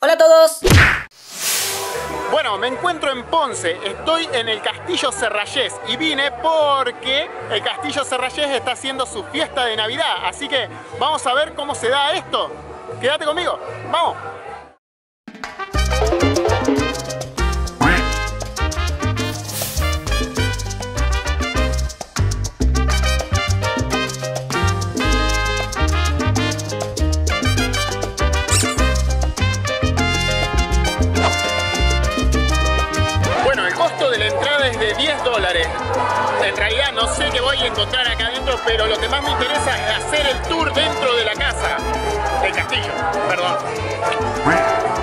Hola a todos. Bueno, me encuentro en Ponce, estoy en el Castillo Serrayés y vine porque el Castillo Serrayés está haciendo su fiesta de Navidad, así que vamos a ver cómo se da esto. Quédate conmigo, vamos. Pero lo que más me interesa es hacer el tour dentro de la casa. Del castillo, perdón.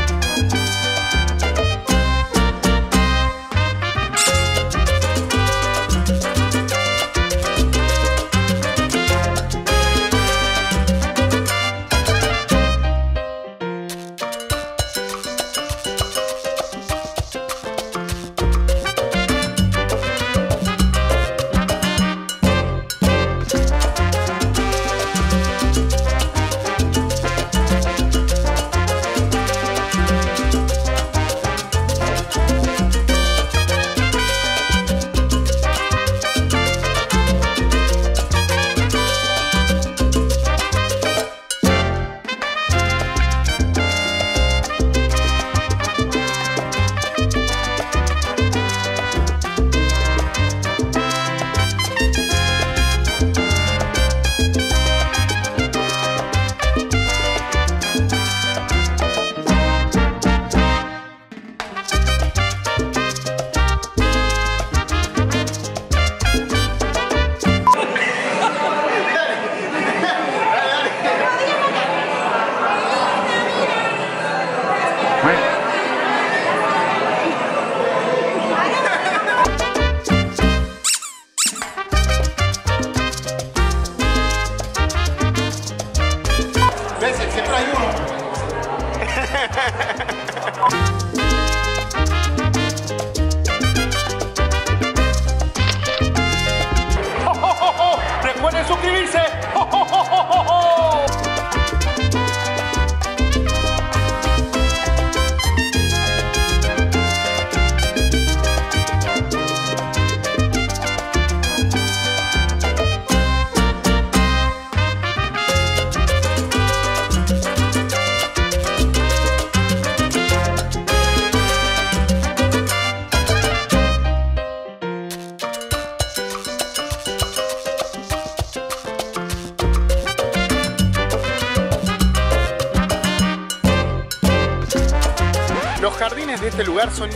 Los jardines de este lugar son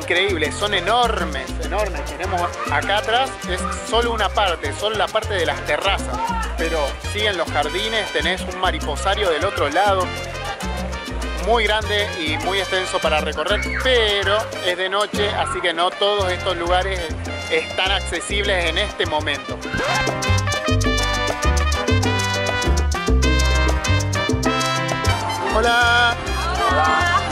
increíbles, son enormes, enormes. Tenemos acá atrás, es solo una parte, solo la parte de las terrazas. Pero siguen los jardines, tenés un mariposario del otro lado, muy grande y muy extenso para recorrer, pero es de noche, así que no todos estos lugares están accesibles en este momento. Hola. Bueno,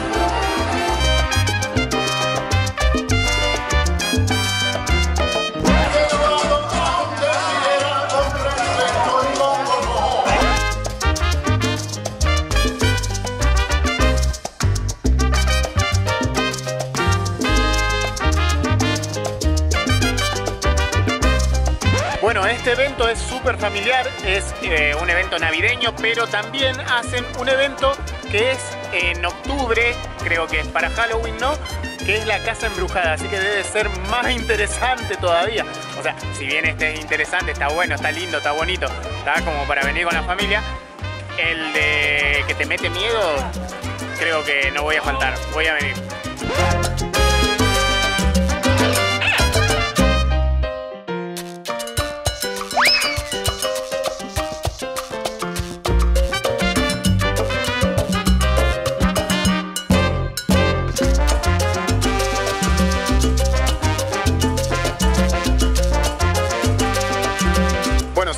este evento es súper familiar, es eh, un evento navideño, pero también hacen un evento que es en octubre, creo que es para Halloween, ¿no? Que es la casa embrujada, así que debe ser más interesante todavía. O sea, si bien este es interesante, está bueno, está lindo, está bonito, está como para venir con la familia, el de que te mete miedo, creo que no voy a faltar, voy a venir.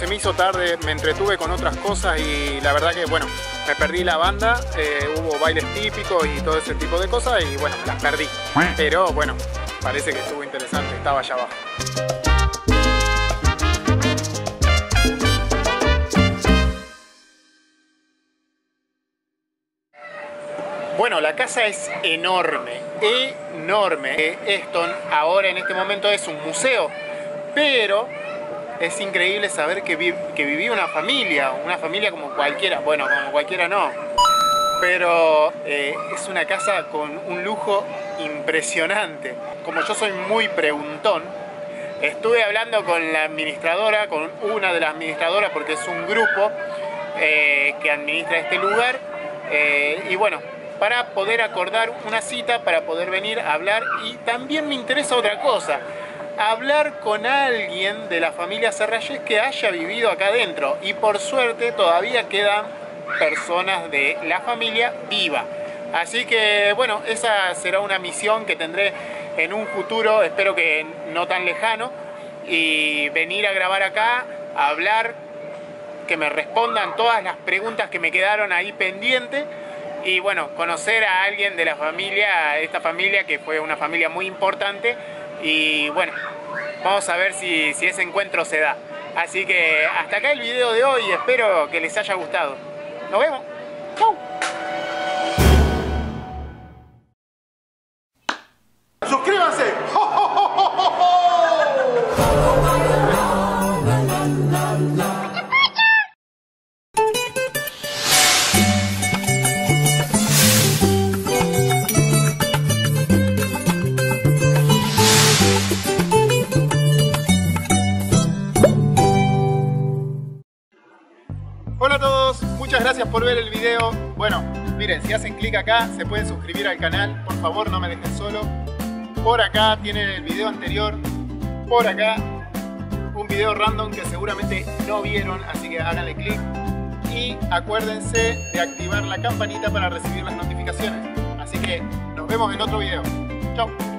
Se me hizo tarde, me entretuve con otras cosas y la verdad que, bueno, me perdí la banda, eh, hubo bailes típicos y todo ese tipo de cosas y bueno, las perdí. Pero bueno, parece que estuvo interesante, estaba allá abajo. Bueno, la casa es enorme, enorme. Eston ahora en este momento es un museo, pero es increíble saber que, vivía una familia, una familia como cualquiera, bueno, como cualquiera no, pero eh, es una casa con un lujo impresionante. Como yo soy muy preguntón, estuve hablando con la administradora, con una de las administradoras, porque es un grupo eh, que administra este lugar, eh, y bueno, para poder acordar una cita, para poder venir a hablar, y también me interesa otra cosa, hablar con alguien de la familia Serrayes que haya vivido acá adentro, y por suerte todavía quedan personas de la familia viva. Así que bueno, esa será una misión que tendré en un futuro, espero que no tan lejano, y venir a grabar acá, a hablar, que me respondan todas las preguntas que me quedaron ahí pendientes y bueno, conocer a alguien de la familia, esta familia que fue una familia muy importante y bueno, vamos a ver si, si ese encuentro se da. Así que hasta acá el video de hoy, espero que les haya gustado. Nos vemos. Chau. Hola a todos, muchas gracias por ver el video. Bueno, miren, si hacen clic acá se pueden suscribir al canal. Por favor, no me dejen solo. Por acá tienen el video anterior. Por acá un video random que seguramente no vieron, así que háganle clic. Y acuérdense de activar la campanita para recibir las notificaciones. Así que nos vemos en otro video. Chao.